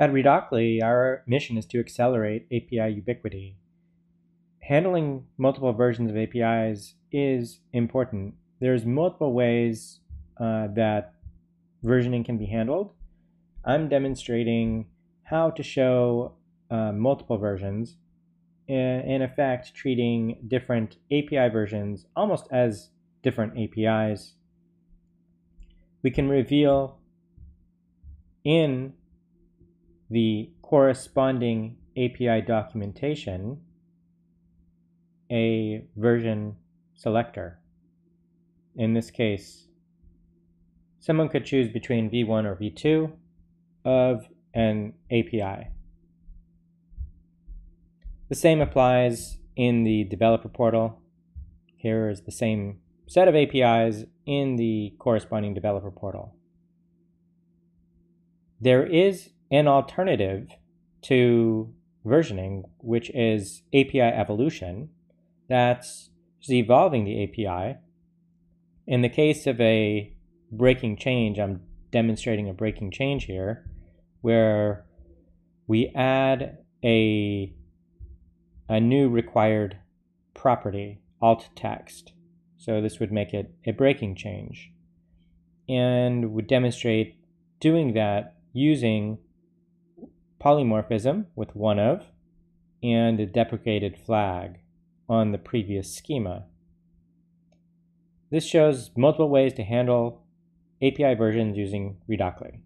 At Redocly, our mission is to accelerate API ubiquity. Handling multiple versions of APIs is important. There's multiple ways uh, that versioning can be handled. I'm demonstrating how to show uh, multiple versions, in effect treating different API versions almost as different APIs. We can reveal in the corresponding API documentation a version selector. In this case, someone could choose between v1 or v2 of an API. The same applies in the developer portal. Here is the same set of APIs in the corresponding developer portal. There is an alternative to versioning, which is API evolution. That's evolving the API. In the case of a breaking change, I'm demonstrating a breaking change here, where we add a, a new required property, alt text. So this would make it a breaking change. And would demonstrate doing that using polymorphism with oneOf and a deprecated flag on the previous schema. This shows multiple ways to handle API versions using Redocly.